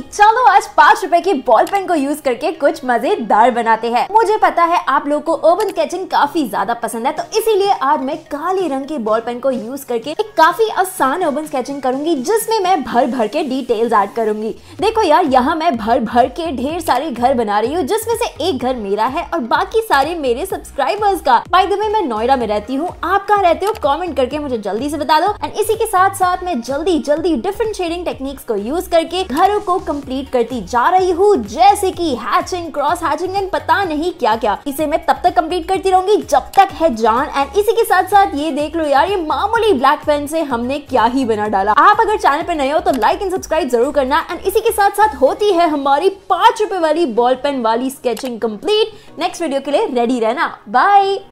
चलो, आज पाँच रुपए की बॉल पेन को यूज़ करके कुछ मज़ेदार बनाते हैं। मुझे पता है आप लोगों को ओवन स्केचिंग काफ़ी ज़्यादा पसंद है तो इसीलिए आज मैं काले रंग की बॉल पेन को यूज़ करके एक काफ़ी आसान अर्बन स्केचिंग करूँगी, जिसमें मैं भर भर के डिटेल्स ऐड करूँगी। देखो यार, यहाँ मैं भर भर के ढेर सारे घर बना रही हूँ, जिसमें से एक घर मेरा है और बाकी सारे मेरे सब्सक्राइबर्स का। बाय द मैं नोएडा में रहती हूँ, आप कहाँ रहते हो? कॉमेंट करके मुझे जल्दी से बता दो। एंड इसी के साथ साथ मैं जल्दी जल्दी डिफरेंट शेडिंग टेक्निक्स को यूज़ करके घरों को कंप्लीट करती जा रही हूँ, जैसे कि हैचिंग क्रॉस हैचिंग एंड पता नहीं क्या क्या इसे मैं तब तक कंप्लीट करती रहूँगी जब तक है जान। एंड इसी के साथ साथ ये देख लो यार, ये मामूली ब्लैक पेन से हमने क्या ही बना डाला। आप अगर चैनल पे नए हो तो लाइक एंड सब्सक्राइब ज़रूर करना। एंड इसी के साथ साथ होती है हमारी पाँच रुपए वाली बॉल पेन वाली स्केचिंग कंप्लीट नेक्स्ट वीडियो के लिए रेडी रहना। बाय